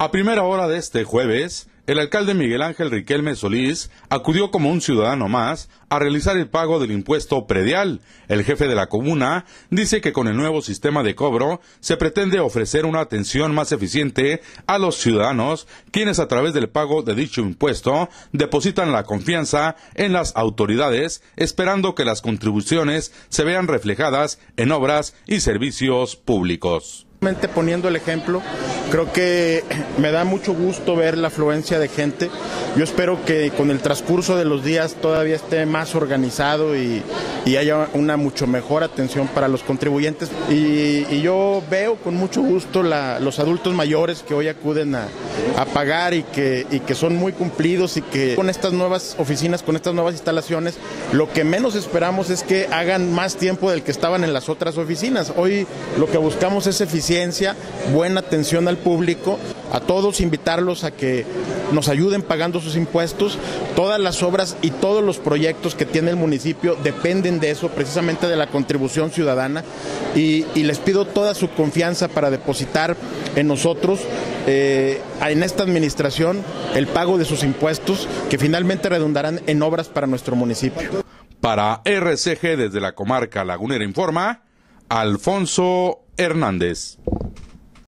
A primera hora de este jueves, el alcalde Miguel Ángel Riquelme Solís acudió como un ciudadano más a realizar el pago del impuesto predial. El jefe de la comuna dice que con el nuevo sistema de cobro se pretende ofrecer una atención más eficiente a los ciudadanos, quienes a través del pago de dicho impuesto depositan la confianza en las autoridades, esperando que las contribuciones se vean reflejadas en obras y servicios públicos. Poniendo el ejemplo, creo que me da mucho gusto ver la afluencia de gente. Yo espero que con el transcurso de los días todavía esté más organizado y, haya una mucho mejor atención para los contribuyentes. Y, yo veo con mucho gusto los adultos mayores que hoy acuden a, pagar y que, y que son muy cumplidos y que con estas nuevas oficinas, con estas nuevas instalaciones, lo que menos esperamos es que hagan más tiempo del que estaban en las otras oficinas. Hoy lo que buscamos es eficiencia buena atención al público, a todos invitarlos a que nos ayuden pagando sus impuestos. Todas las obras y todos los proyectos que tiene el municipio dependen de eso, precisamente de la contribución ciudadana. Y, les pido toda su confianza para depositar en nosotros, eh, en esta administración, el pago de sus impuestos, que finalmente redundarán en obras para nuestro municipio. Para RCG desde la comarca Lagunera Informa, Alfonso Hernández.